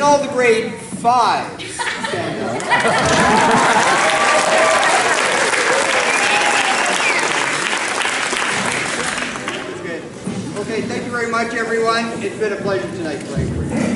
all the grade five Okay, thank you very much, everyone. It's been a pleasure tonight playing for you.